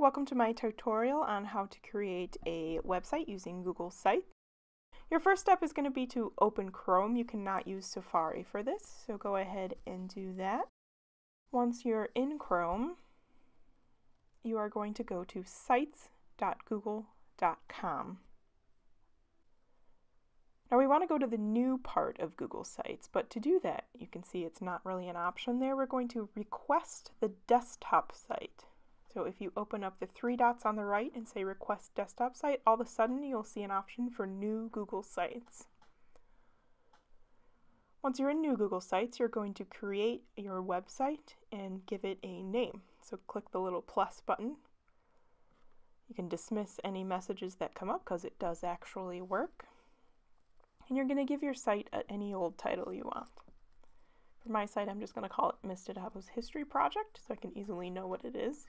Welcome to my tutorial on how to create a website using Google Sites. Your first step is going to be to open Chrome. You cannot use Safari for this, so go ahead and do that. Once you're in Chrome, you are going to go to sites.google.com. Now we want to go to the new part of Google Sites, but to do that, you can see it's not really an option there. We're going to request the desktop site. So if you open up the three dots on the right and say request desktop site, all of a sudden you'll see an option for new Google Sites. Once you're in new Google Sites, you're going to create your website and give it a name. So click the little plus button. You can dismiss any messages that come up because it does actually work. And you're going to give your site any old title you want. For my site, I'm just going to call it Miss Dadabo's History Project so I can easily know what it is.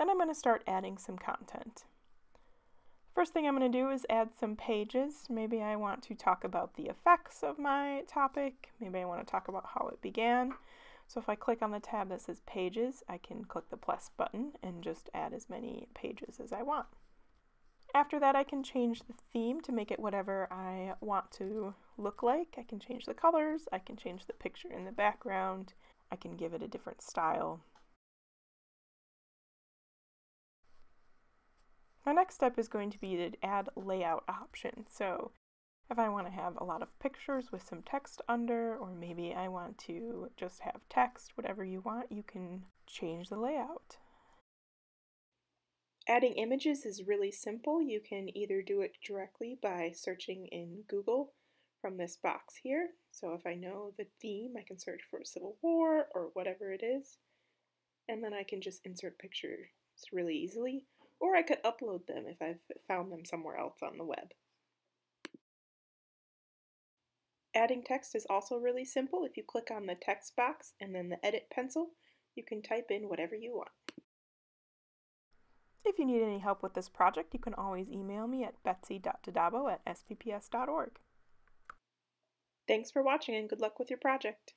Then I'm going to start adding some content. First thing I'm going to do is add some pages. Maybe I want to talk about the effects of my topic. Maybe I want to talk about how it began. So if I click on the tab that says pages, I can click the plus button and just add as many pages as I want. After that, I can change the theme to make it whatever I want to look like. I can change the colors, I can change the picture in the background, I can give it a different style. My next step is going to be to add layout options. So if I want to have a lot of pictures with some text under, or maybe I want to just have text, whatever you want, you can change the layout. Adding images is really simple. You can either do it directly by searching in Google from this box here. So if I know the theme, I can search for Civil War or whatever it is. And then I can just insert pictures really easily or I could upload them if I've found them somewhere else on the web. Adding text is also really simple. If you click on the text box and then the edit pencil, you can type in whatever you want. If you need any help with this project, you can always email me at betsy.dadabo at spps.org. Thanks for watching and good luck with your project.